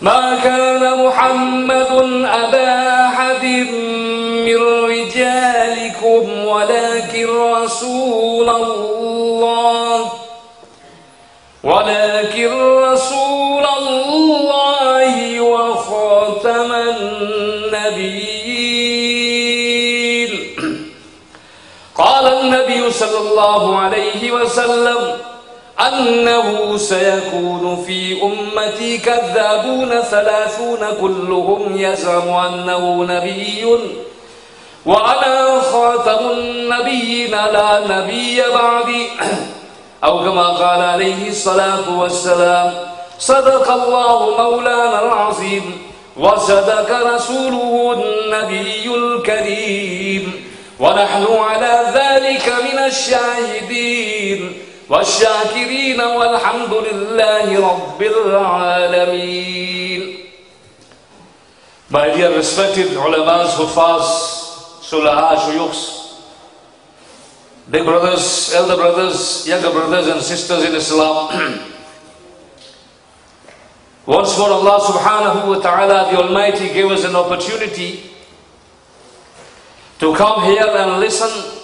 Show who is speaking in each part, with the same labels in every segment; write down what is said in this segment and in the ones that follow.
Speaker 1: ما كان محمد أبا أحد من رجالكم ولكن رسول الله. ولكن رسول الله وخاتم النبيين. قال النبي صلى الله عليه وسلم أنه سيكون في أمتي كذابون ثلاثون كلهم يزعم أنه نبي. وأنا خاتم النبيين لا نبي بعدي. أو كما قال عليه الصلاة والسلام صدق الله مولانا العظيم وصدق رسوله النبي الكريم. ونحن على ذلك من الشاهدين. والشاكرين والحمد لله رب العالمين My dear respected ulamas, hufaz, sulaha, shuyukhs, big brothers, elder brothers, younger brothers and sisters in Islam. Once more Allah subhanahu wa ta'ala, the Almighty gave us an opportunity to come here and listen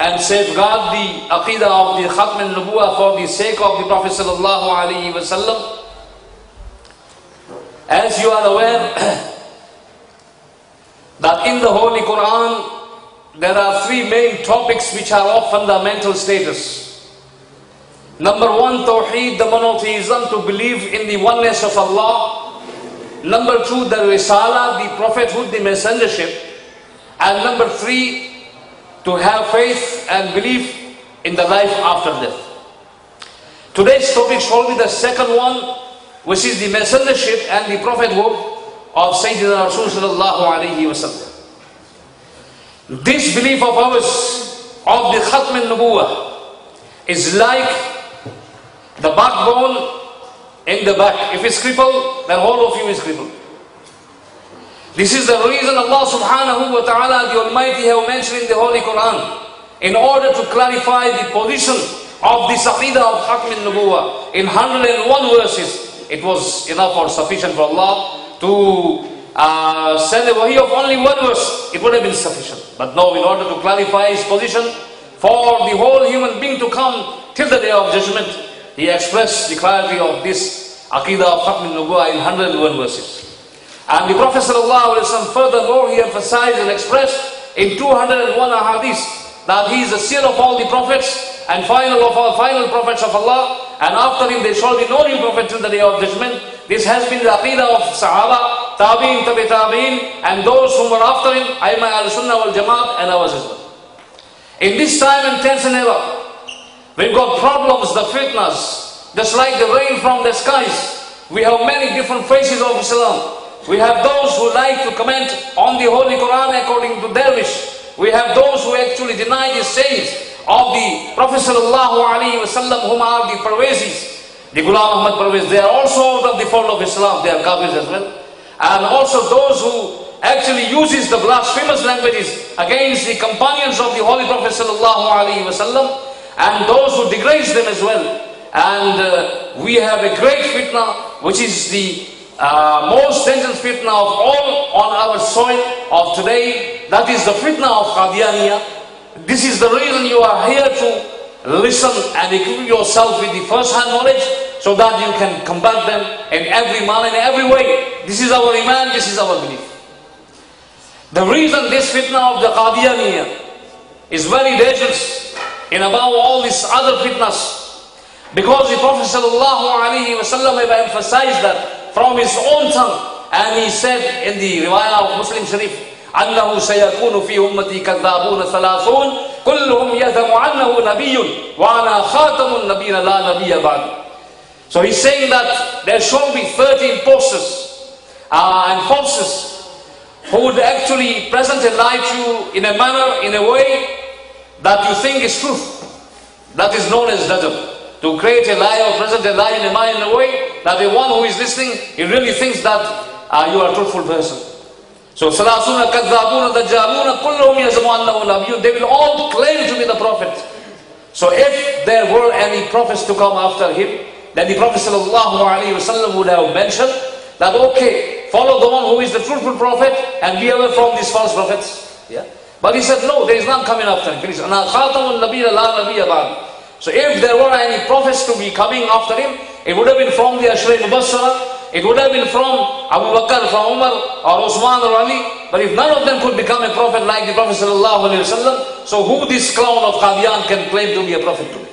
Speaker 1: and safeguard the aqidah of the Khatm al-Nubuwa for the sake of the Prophet sallallahu alaihi wasallam. As you are aware that in the Holy Quran there are three main topics which are of fundamental status. Number one, Tawheed, the monotheism, to believe in the oneness of Allah. Number two, the Risala, the prophethood, the messengership. And number three, to have faith and belief in the life after death. Today's topic shall be the second one, which is the messengership and the prophethood of Sayyidina Rasulullah alayhi wasallam. This belief of ours of the Khatm al-Nubuwah is like the backbone in the back. If it's crippled, then all of you is crippled. This is the reason Allah subhanahu wa ta'ala, the Almighty, have mentioned in the Holy Quran, in order to clarify the position of the Aqidah of Khatm al-Nubuwah in 101 verses. It was enough or sufficient for Allah to uh, send a wahi of only one verse. It would have been sufficient. But no, in order to clarify his position for the whole human being to come till the day of judgment, he expressed the clarity of this Aqidah of Khatm al-Nubuwah in 101 verses. And the Prophet ﷺ furthermore he emphasized and expressed in 201 ahadith that he is the seal of all the prophets and final of all final prophets of Allah and after him there shall be no new prophet till the day of judgment. This has been the aqidah of Sahaba, Tabi'in, Tabi Tabi'in and those who were after him, Aima al-Sunnah wal-Jamaat and ours as. In this time and tense and era, we've got problems, the fitnas, just like the rain from the skies. We have many different faces of Islam. We have those who like to comment on the Holy Quran according to their wish. We have those who actually deny the sayings of the Prophet sallallahu alaihi wasallam, whom are the Parvezis, the Ghulam Ahmad Parvez. They are also out of the fold of Islam. They are Kafirs as well. And also those who actually uses the blasphemous languages against the companions of the Holy Prophet sallallahu alaihi wasallam, and those who degrades them as well. And uh, we have a great fitna, which is the uh, most dangerous fitna of all on our soil of today. That is the fitna of Qadianiyah. This is the reason you are here to listen and equip yourself with the first-hand knowledge so that you can combat them in every manner, in every way. This is our iman, this is our belief. The reason this fitna of the Qadianiyah is very dangerous in above all these other fitnas because the Prophet ﷺ emphasized that from his own tongue and he said in the riwayah of Muslim Sharif أنه سيكون في أمتي كذابون ثلاثون كلهم يذم أنه نبي وأنا خاتم النبيين لا نبي بعد So he's saying that there shall be 30 imposters uh, and falses who would actually present and lie to you in a manner, in a way that you think is truth. That is known as dajjal. To create a lie or present a lie in a manner, in a way that the one who is listening, he really thinks that uh, you are a truthful person. So, salasuna kadhabuna dajjaluna kulluhum yazamu. They will all claim to be the prophet. So if there were any prophets to come after him, then the Prophet ﷺ would have mentioned that okay, follow the one who is the truthful prophet and be away from these false prophets. Yeah. But he said, no, there is none coming after him. Finish. So if there were any prophets to be coming after him, it would have been from the Ashray Mubassara, it would have been from Abu Bakr, from Umar, or Osman or Ali. But if none of them could become a prophet like the Prophet ﷺ, so who this clown of Qadian can claim to be a prophet today?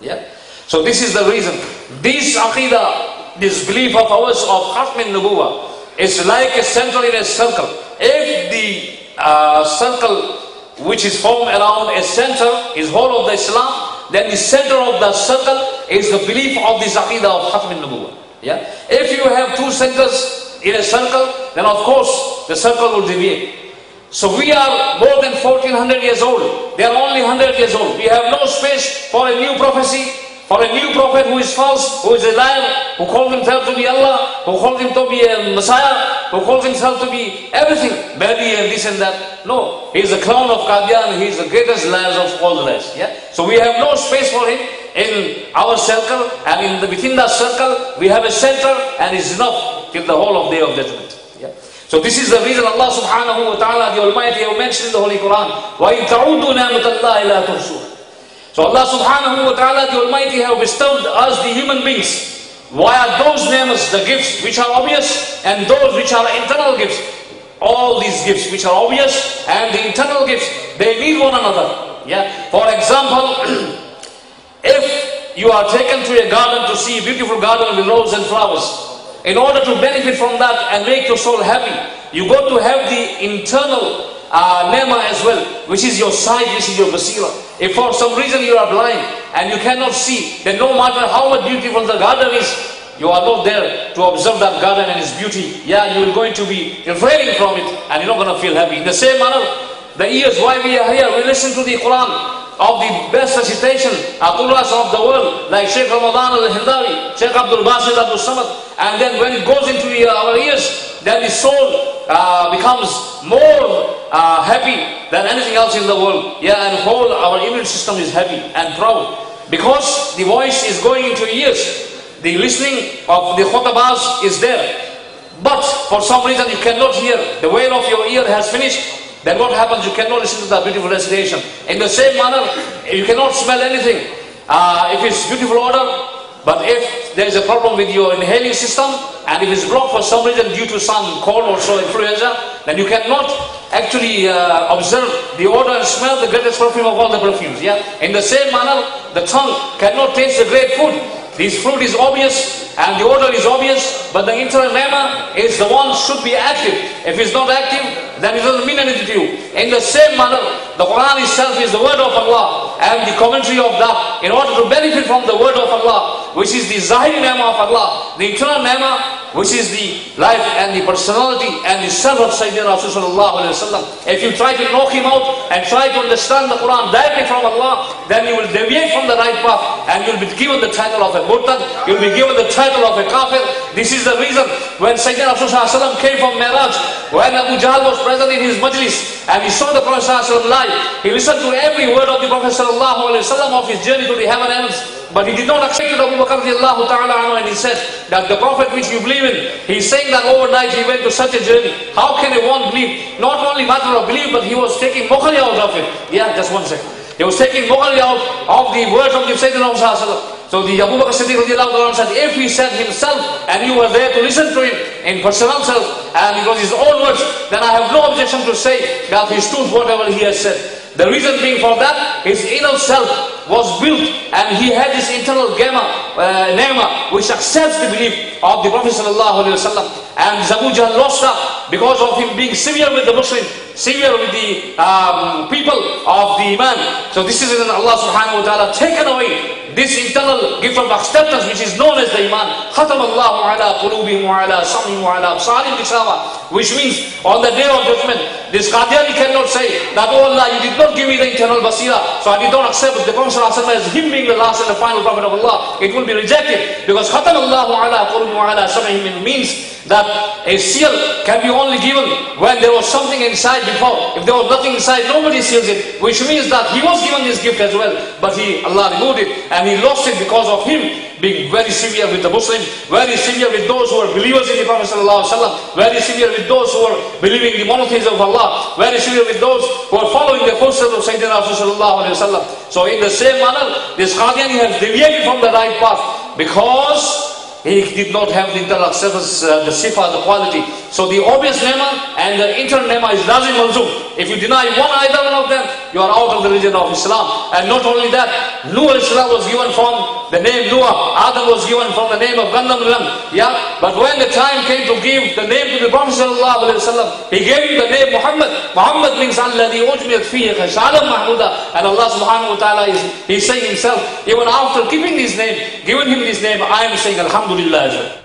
Speaker 1: Yeah? So this is the reason. This aqidah, this belief of ours of Khatm Nubuwa is like a central in a circle. If the uh, circle which is formed around a center is whole of the Islam, then the center of the circle is the belief of this aqidah of Khatm Nubuwa. Yeah? If you have two centers in a circle, then of course the circle will deviate. So we are more than 1400 years old. They are only 100 years old. We have no space for a new prophecy, for a new prophet who is false, who is a liar, who calls himself to be Allah, who calls him to be a Messiah, who calls himself to be everything, Mahdi and this and that. No, he is the clown of Qadian, he is the greatest liar of all the liars. Yeah? So we have no space for him in our circle and in the, within that circle we have a center and it's enough till the whole of day of judgment. Yeah. So this is the reason Allah subhanahu wa ta'ala the Almighty have mentioned in the Holy Quran وَإِن تَعُودُوا نَعْمَةَ اللَّهِ لَا تُحْصُوهَا so Allah subhanahu wa ta'ala the Almighty have bestowed us the human beings why are those names the gifts which are obvious and those which are internal gifts. All these gifts which are obvious and the internal gifts they need one another. Yeah. For example If you are taken to a garden to see a beautiful garden with roses and flowers, in order to benefit from that and make your soul happy, you got to have the internal uh, nema as well, which is your sight, which is your basira. If for some reason you are blind and you cannot see, then no matter how much beautiful the garden is, you are not there to observe that garden and its beauty. Yeah, you are going to be refraining from it and you're not going to feel happy. In the same manner, the ears, why we are here, we listen to the Quran of the best recitation, Aqulas of the world, like Sheikh Ramadan al-Hindawi, Sheikh Abdul Basit Abdul Samad. And then when it goes into our ears, then the soul uh, becomes more uh, happy than anything else in the world. Yeah, and whole our immune system is happy and proud. Because the voice is going into ears, the listening of the khutbahs is there. But for some reason you cannot hear, the wail of your ear has finished, then what happens? You cannot listen to that beautiful recitation. In the same manner, you cannot smell anything. Uh, if it's beautiful odor, but if there is a problem with your inhaling system, and if it's blocked for some reason due to some cold or so influenza, then you cannot actually uh, observe the odor and smell the greatest perfume of all the perfumes. Yeah. In the same manner, the tongue cannot taste the great food. This fruit is obvious and the odor is obvious, but the internal nema is the one should be active. If it's not active, then it doesn't mean anything to you. In the same manner, the Quran itself is the word of Allah and the commentary of that in order to benefit from the word of Allah, which is the Zahiri nema of Allah, the internal nema which is the life and the personality and the self of Sayyidina Rasulullah If you try to knock him out and try to understand the Quran directly from Allah, then you will deviate from the right path and you'll be given the title of a murtad, you'll be given the title of a kafir. This is the reason when Sayyidina Rasulullah came from Miraj, when Abu Jahl was present in his majlis and he saw the Prophet live, he listened to every word of the Prophet of his journey to the heaven and but he did not accept it Abu Bakr ta'ala and he said that the Prophet which you believe in, he's saying that overnight he went to such a journey. How can a one believe? Not only matter of belief, but he was taking mukhali out of it. Yeah, just one second. He was taking mukhali out of the words of the Sayyidina Muhammad so the Abu Bakr Siddiq said, if he said himself and you were there to listen to him in personal self and it was his own words, then I have no objection to say that he stood whatever he has said. The reason being for that, his inner self was built and he had this internal gamma, uh, nema, which accepts the belief of the Prophet sallallahu alaihi wasallam. And Zabu Jahl lost that because of him being severe with the Muslim, severe with the um, people of the Iman. So this is when Allah subhanahu wa ta'ala taken away this internal gift of acceptance which is known as the iman khatam Allahu ala qulubihim wa ala sam'ihim wa ala which means on the day of judgment this Qadiani cannot say that, oh Allah, you did not give me the internal basira, so I did not accept the Prophet as him being the last and the final Prophet of Allah. It will be rejected because Khatam Allahu ala ala means that a seal can be only given when there was something inside before. If there was nothing inside, nobody seals it, which means that he was given this gift as well, but he, Allah removed it and he lost it because of him being very severe with the Muslims, very severe with those who are believers in the Prophet ﷺ, very severe with those who are believing the monotheism of Allah, very severe with those who are following the footsteps of Sayyidina ﷺ. So in the same manner, this Qadiani has deviated from the right path because he did not have the intellect service, uh, the sifa, the quality. So the obvious nema and the internal nema is lazim malzum. If you deny one either one of them, you are out of the religion of Islam. And not only that, Nuh Islam was given from the name Noah. Adam was given from the name of Gandam. Yeah? But when the time came to give the name to the Prophet ﷺ, he gave him the name Muhammad. Muhammad means Alladhi ujmiyat fihi khashalam mahmuda. And Allah subhanahu wa ta'ala is He's saying himself, even after giving his name, giving him this name, I am saying Alhamdulillah.